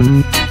Mm-hmm.